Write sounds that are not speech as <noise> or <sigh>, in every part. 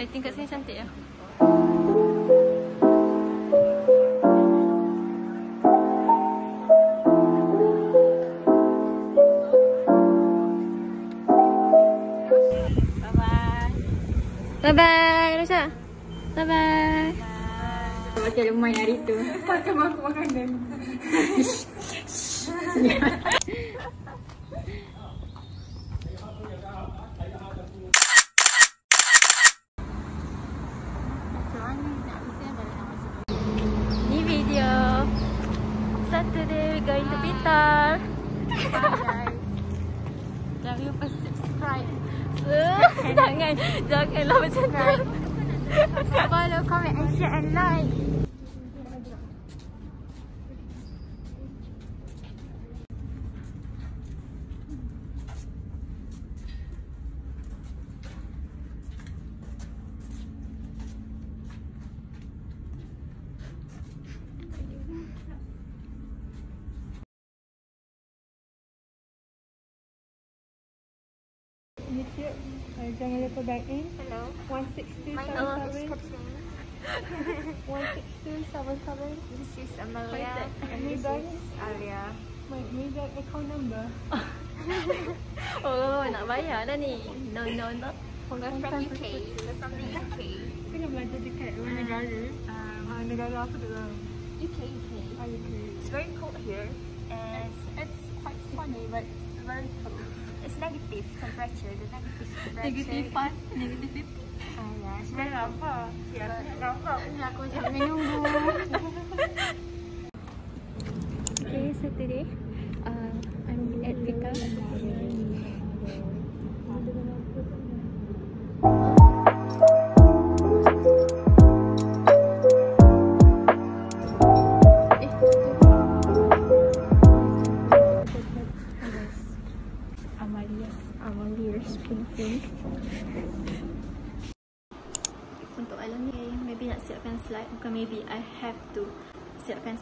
Lighting kat sini cantik ya. Bye bye. Bye bye, Rusha. Bye bye. Macam lumayan hari tu. Pakai aku makanan. <laughs> Ni video. Saturday we going to Pitar. <laughs> Jangan lupa subscribe. <laughs> jangan, janganlah macam tu. Follow, comment and share and like. YouTube, uh, jangan lupa bank in. Hello. 162 My name is. Katrina. <laughs> 162 seven seven. This is Amalia and this is Alia. My media account number. <laughs> Oh, nak bayar dah ni. No, no, no. We're from UK. We're from the UK. Kena belajar dekat luar negara. Um, Ah, negara apa tu? Ah, UK, UK. UK. It's very cold here and it's, it's quite sunny but it's very cold. It's negative temperature. The negative temperature. Negative five, negative 50. Ah, yeah, it's Dah very nampak. Ya, But- nampak. <laughs> Ini aku macam menunggu. <laughs> okay, so today uh, I'm at Vika.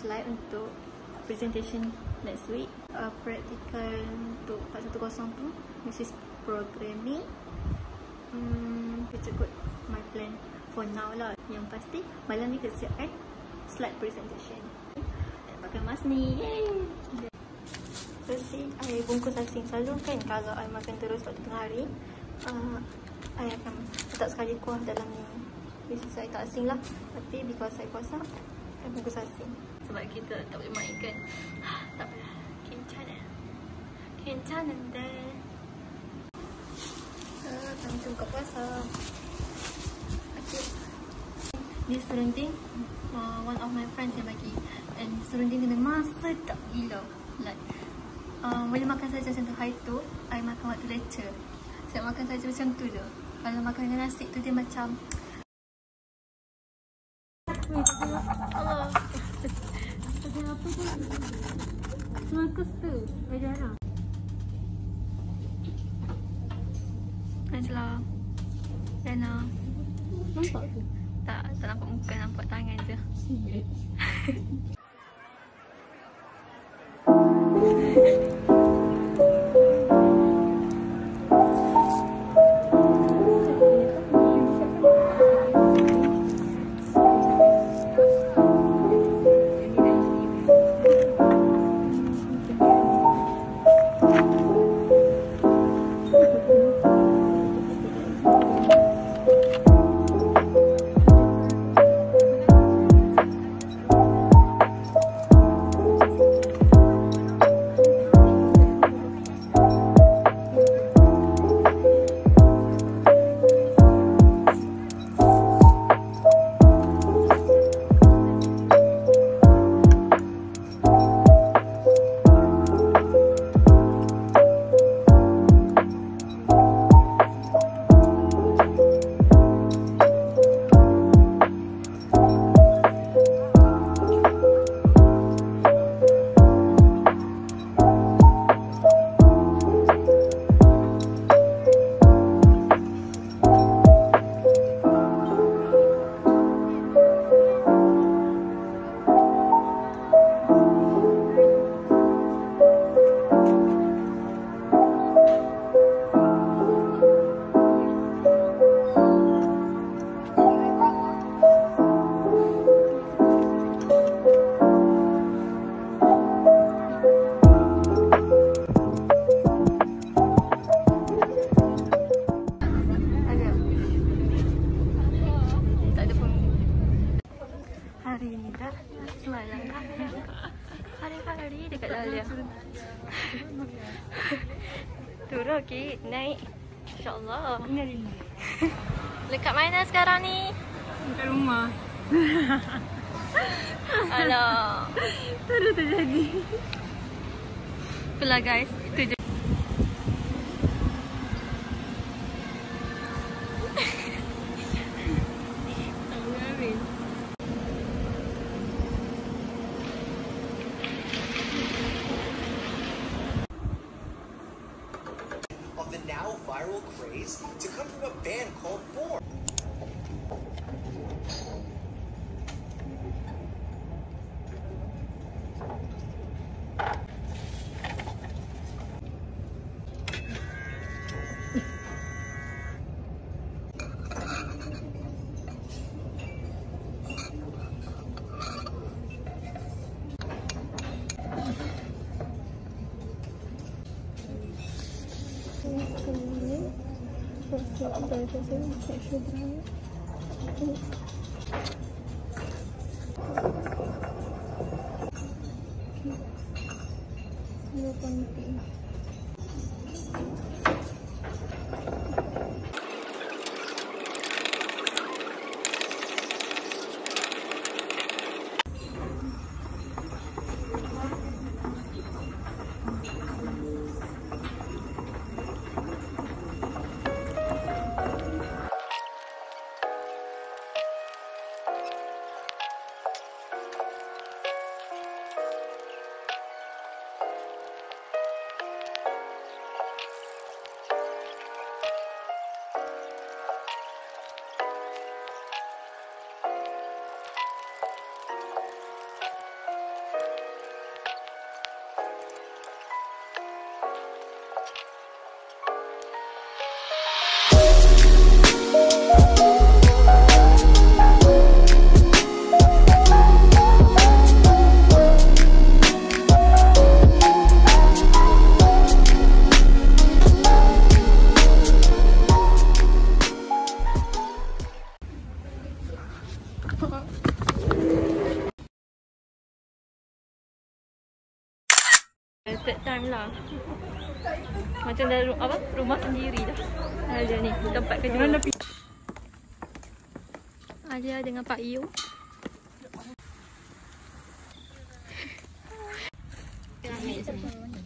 Slide untuk presentation next week. Uh, practical untuk 410 tu, which is programming. Hmm, it's a good my plan for now lah. Yang pasti, malam ni kita siapkan slide presentation. Dan pakai mask ni. Yay! Terus I bungkus asing selalu kan kalau I makan terus waktu tengah hari uh, I akan letak sekali kuah dalam ni Which is I tak asing lah Tapi because I puasa I bungkus asing Sebab kita tak boleh makan ikan <gasps> Tak apa Kencana Kencana deh uh, Time tu buka puasa. Okay Ni serunding uh, One of my friends yang bagi. And serunding kena masa tak gila. Like uh, boleh makan saja macam tu. Hari tu I makan waktu lecture. Saya makan saja macam tu je. Kalau makan dengan nasi tu dia macam Angela Dana Nampak tu? tak, tak nampak muka nampak tangan je <laughs> hari ni dah semalam kan? hari-hari kan dekat Dahlia <laughs> turun ok naik. insyaAllah. Dekat mana sekarang ni? Dekat rumah. <laughs> Alah. Baru terjadi. Pula guys. 这些서지금개수了. Third time lah. Macam dah ru- apa? Rumah sendiri dah. Ada ni, tempat kerja. Alia dengan Pak Yu. Saya fans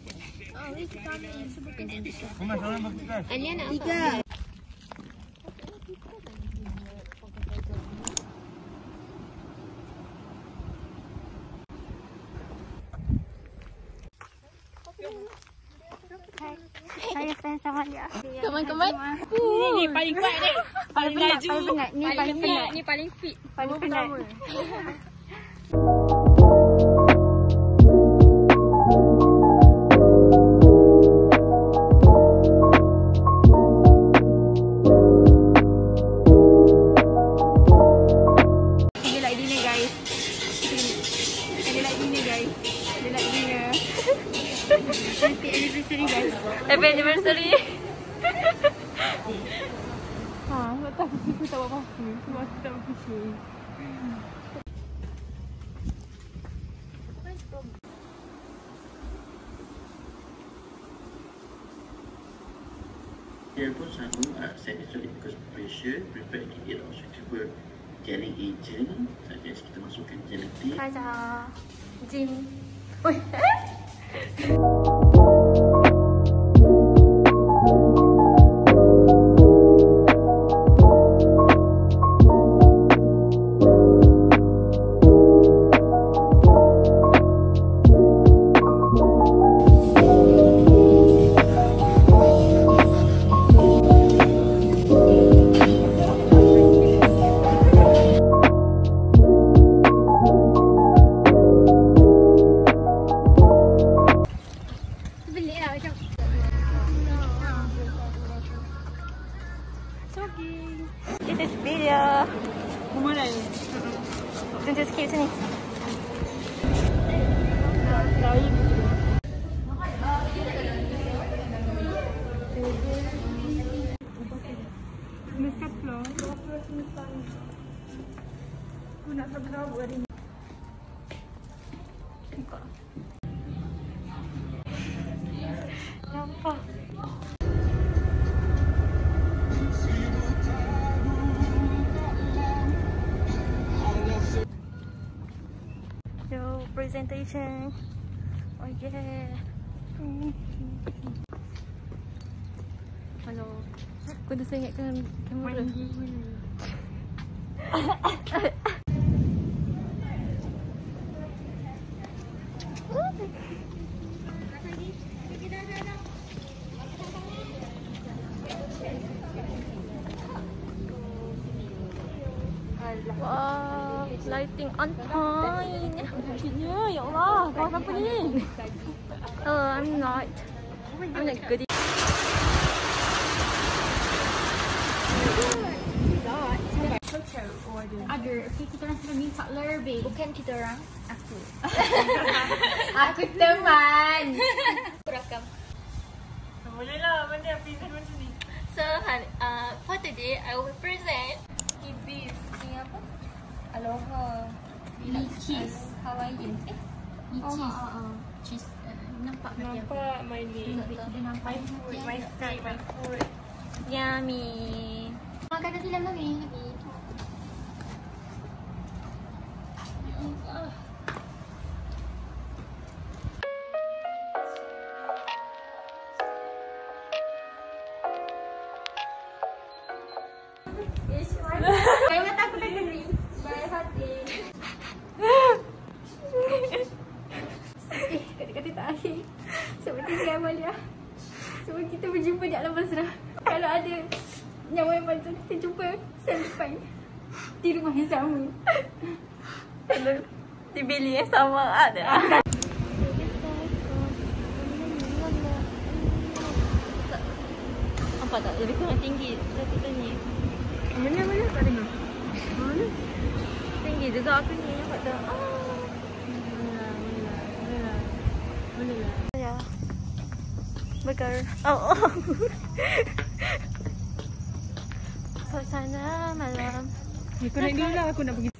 sama dia. Keman-keman. Ni ni paling kuat ni. Paling laju. Paling penat. Ni paling penat. Ni paling fit. Paling penat. <laughs> Dia pun sama uh, set actually because pressure prepare it also cuba gelling agent suggest kita masukkan gelatin Kaza. Jim. Oi. Yo, presentation. Oh yeah. Hello. Kau dah sengitkan kamera. Mandi. <laughs> Siapa? Oh, I'm not. I'm not good. Ada. Okay, kita orang sudah minta lebih. Bukan kita orang. Aku. Aku teman. Rakam. Boleh lah, mana present macam ni? So, uh, for today, I will present Ibis. Ini apa? Aloha. cheese. Hawaiian. Eh? Oh, cheese. ah. Cheese. eh, Nampak ke dia? Nampak my name. Dia nampak. My food, my food. Yummy. Makan dalam lagi. Lagi. Kayu mata aku dah gering. Baik hati. Eh, kata-kata tak akhir. Seperti dia Amalia. Sebab kita berjumpa di alam mesra. Kalau ada nyawa yang pantas, kita jumpa selepas di rumah yang sama. Di bilik yang sama ada. Nampak tak? Lebih kurang tinggi satu tu ni. Mana mana tak dengar? Mana? Tinggi juga aku ni. Nampak tak? Ah. Boleh lah. Ya. Burger. Oh. oh. <laughs> Suasana malam. Kau naik dulu lah, aku nak pergi.